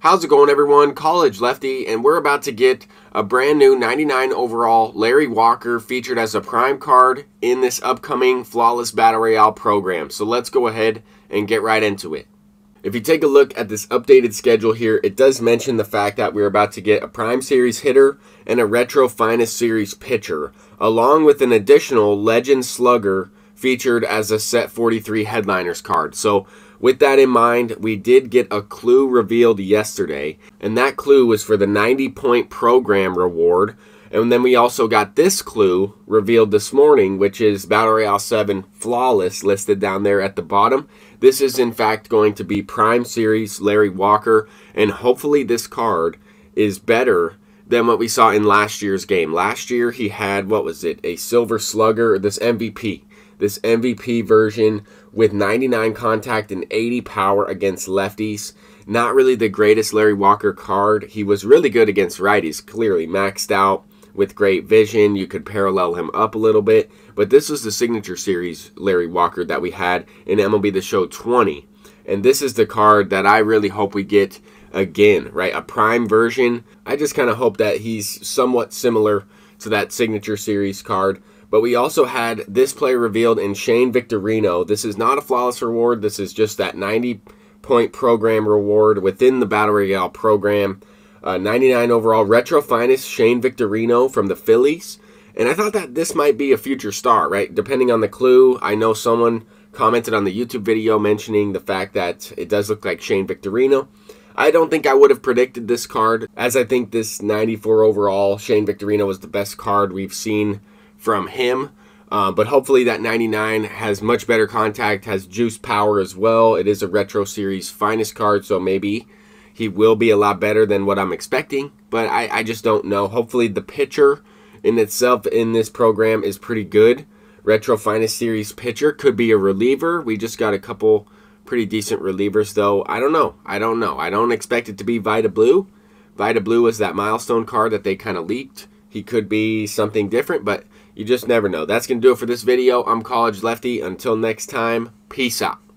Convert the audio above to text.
How's it going, everyone? College Lefty, and we're about to get a brand new 99 overall Larry Walker featured as a prime card in this upcoming Flawless Battle Royale program. So let's go ahead and get right into it. If you take a look at this updated schedule here, it does mention the fact that we're about to get a Prime Series hitter and a Retro Finest Series pitcher, along with an additional Legend Slugger featured as a Set 43 Headliners card. So with that in mind, we did get a clue revealed yesterday, and that clue was for the 90 point program reward. And then we also got this clue revealed this morning, which is Battle Royale 7 Flawless listed down there at the bottom. This is, in fact, going to be Prime Series Larry Walker, and hopefully, this card is better than what we saw in last year's game. Last year, he had, what was it, a Silver Slugger, this MVP this MVP version with 99 contact and 80 power against lefties. Not really the greatest Larry Walker card. He was really good against righties, clearly maxed out with great vision. You could parallel him up a little bit. But this was the signature series Larry Walker that we had in MLB The Show 20. And this is the card that I really hope we get again, right? A prime version. I just kind of hope that he's somewhat similar to that signature series card. But we also had this player revealed in Shane Victorino. This is not a flawless reward. This is just that 90 point program reward within the Battle Royale program. Uh, 99 overall retro finest Shane Victorino from the Phillies. And I thought that this might be a future star, right? Depending on the clue. I know someone commented on the YouTube video mentioning the fact that it does look like Shane Victorino. I don't think I would have predicted this card, as I think this 94 overall Shane Victorino was the best card we've seen from him. Uh, but hopefully that 99 has much better contact, has juice power as well. It is a Retro Series finest card, so maybe he will be a lot better than what I'm expecting. But I, I just don't know. Hopefully the pitcher in itself in this program is pretty good. Retro Finest Series pitcher could be a reliever. We just got a couple pretty decent relievers, though. I don't know. I don't know. I don't expect it to be Vida Blue. Vida Blue was that milestone card that they kind of leaked. He could be something different, but you just never know. That's going to do it for this video. I'm College Lefty. Until next time, peace out.